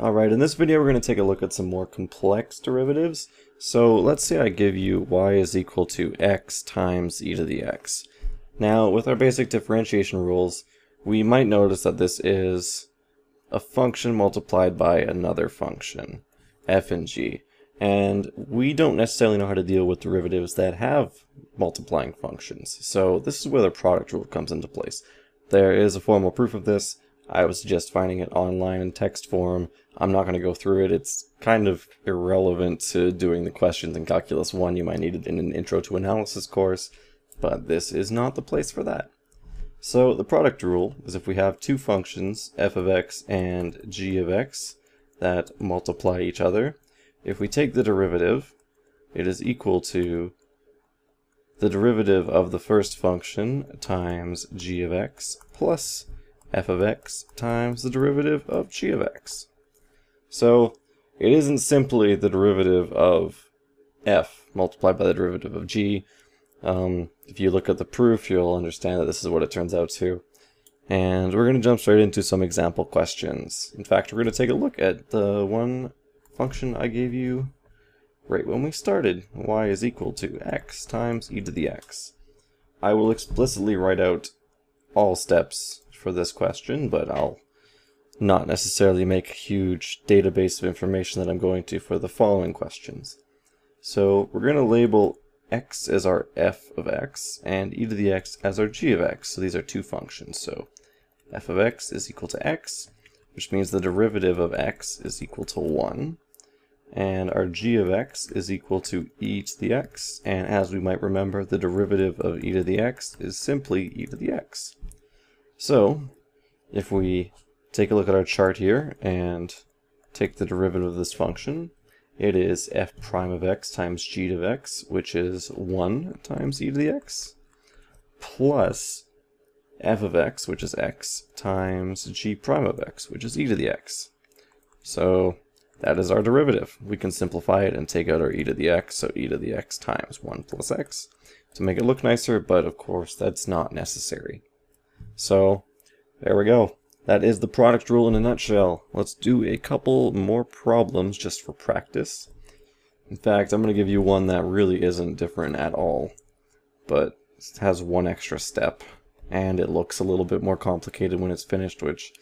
Alright, in this video we're going to take a look at some more complex derivatives. So let's say I give you y is equal to x times e to the x. Now with our basic differentiation rules, we might notice that this is a function multiplied by another function, f and g. And we don't necessarily know how to deal with derivatives that have multiplying functions. So this is where the product rule comes into place. There is a formal proof of this, I would suggest finding it online in text form. I'm not going to go through it. It's kind of irrelevant to doing the questions in Calculus 1. You might need it in an Intro to Analysis course, but this is not the place for that. So the product rule is if we have two functions, f of x and g of x, that multiply each other, if we take the derivative, it is equal to the derivative of the first function times g of x plus f of x times the derivative of g of x. So it isn't simply the derivative of f multiplied by the derivative of g. Um, if you look at the proof, you'll understand that this is what it turns out to. And we're going to jump straight into some example questions. In fact, we're going to take a look at the one function I gave you right when we started. y is equal to x times e to the x. I will explicitly write out all steps for this question, but I'll not necessarily make a huge database of information that I'm going to for the following questions. So we're going to label x as our f of x and e to the x as our g of x. So these are two functions. So f of x is equal to x, which means the derivative of x is equal to 1. And our g of x is equal to e to the x. And as we might remember, the derivative of e to the x is simply e to the x. So, if we take a look at our chart here and take the derivative of this function, it is f prime of x times g of x, which is 1 times e to the x, plus f of x, which is x, times g prime of x, which is e to the x. So that is our derivative. We can simplify it and take out our e to the x, so e to the x times 1 plus x to make it look nicer, but of course that's not necessary. So there we go. That is the product rule in a nutshell. Let's do a couple more problems just for practice. In fact, I'm going to give you one that really isn't different at all, but has one extra step, and it looks a little bit more complicated when it's finished, which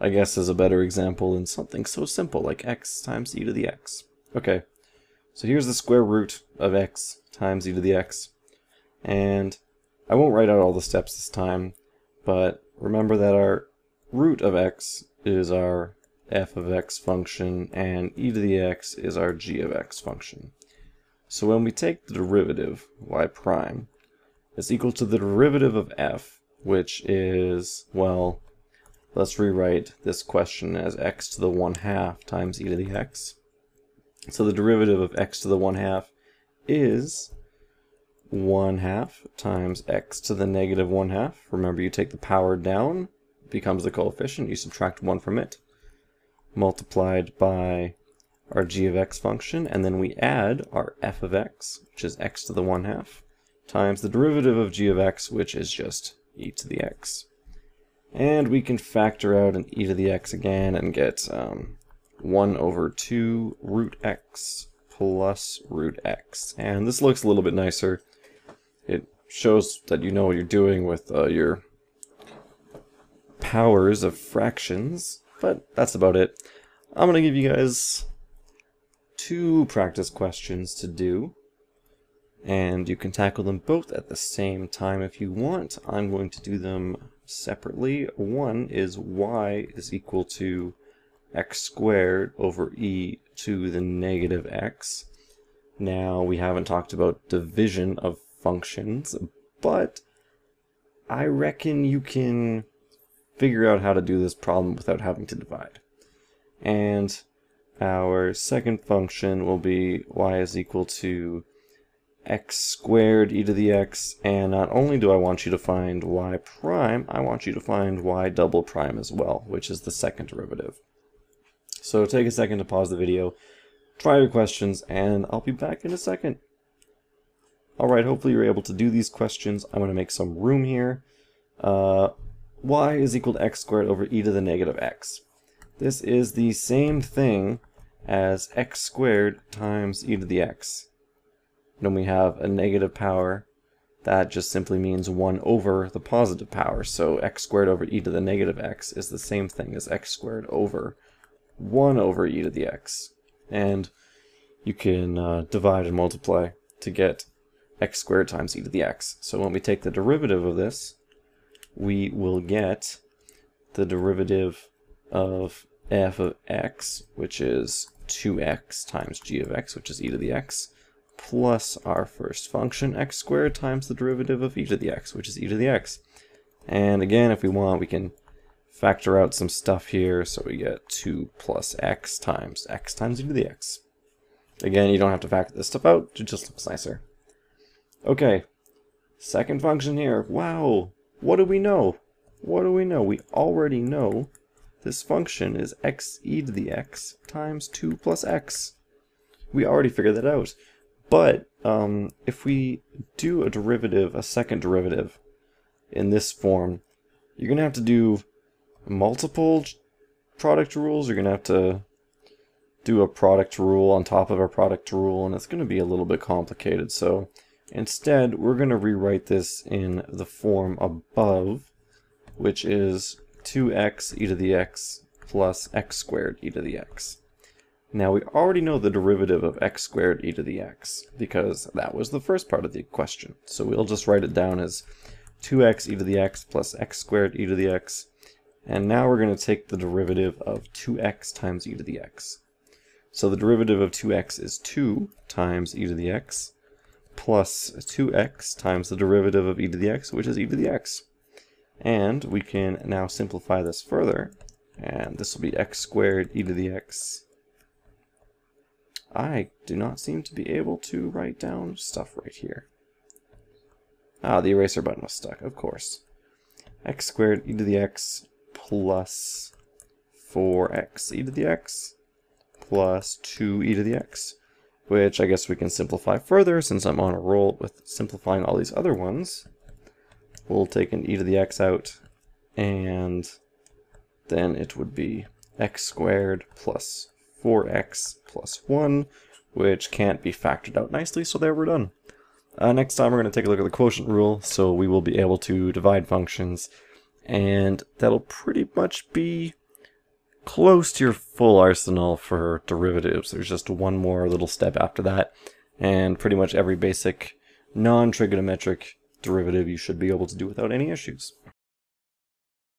I guess is a better example than something so simple like x times e to the x. Okay, so here's the square root of x times e to the x, and I won't write out all the steps this time, but remember that our root of x is our f of x function, and e to the x is our g of x function. So when we take the derivative, y prime, is equal to the derivative of f, which is, well, let's rewrite this question as x to the 1 half times e to the x. So the derivative of x to the 1 half is 1 half times x to the negative 1 half. Remember, you take the power down, becomes the coefficient, you subtract 1 from it, multiplied by our g of x function, and then we add our f of x, which is x to the 1 half, times the derivative of g of x, which is just e to the x. And we can factor out an e to the x again and get um, 1 over 2 root x plus root x. And this looks a little bit nicer shows that you know what you're doing with uh, your powers of fractions, but that's about it. I'm going to give you guys two practice questions to do, and you can tackle them both at the same time if you want. I'm going to do them separately. One is y is equal to x squared over e to the negative x. Now, we haven't talked about division of functions, but I reckon you can figure out how to do this problem without having to divide. And our second function will be y is equal to x squared e to the x, and not only do I want you to find y prime, I want you to find y double prime as well, which is the second derivative. So take a second to pause the video, try your questions, and I'll be back in a second. Alright, hopefully you're able to do these questions. I'm going to make some room here. Uh, y is equal to x squared over e to the negative x. this is the same thing as x squared times e to the x. When we have a negative power, that just simply means 1 over the positive power. So x squared over e to the negative x is the same thing as x squared over 1 over e to the x. And you can uh, divide and multiply to get x squared times e to the x. So when we take the derivative of this, we will get the derivative of f of x, which is 2x times g of x, which is e to the x, plus our first function, x squared, times the derivative of e to the x, which is e to the x. And again, if we want, we can factor out some stuff here, so we get 2 plus x times x times e to the x. Again, you don't have to factor this stuff out, it just looks nicer. Okay, second function here. Wow, what do we know? What do we know? We already know this function is x e to the x times 2 plus x. We already figured that out. But um, if we do a derivative, a second derivative, in this form, you're going to have to do multiple product rules. You're going to have to do a product rule on top of a product rule, and it's going to be a little bit complicated. So instead, we're going to rewrite this in the form above, which is 2x e to the x plus x squared e to the x. Now we already know the derivative of x squared e to the x, because that was the first part of the question. So we'll just write it down as 2x e to the x plus x squared e to the x. And now we're going to take the derivative of 2x times e to the x. So the derivative of 2x is 2 times e to the x plus 2x times the derivative of e to the x, which is e to the x. And we can now simplify this further, and this will be x squared e to the x I do not seem to be able to write down stuff right here. Ah, the eraser button was stuck, of course. x squared e to the x plus 4x e to the x plus 2e to the x, which I guess we can simplify further since I'm on a roll with simplifying all these other ones. We'll take an e to the x out, and then it would be x squared plus 4x plus 1, which can't be factored out nicely, so there we're done. Uh, next time we're going to take a look at the quotient rule, so we will be able to divide functions, and that'll pretty much be close to your full arsenal for derivatives. There's just one more little step after that, and pretty much every basic non-trigonometric derivative you should be able to do without any issues.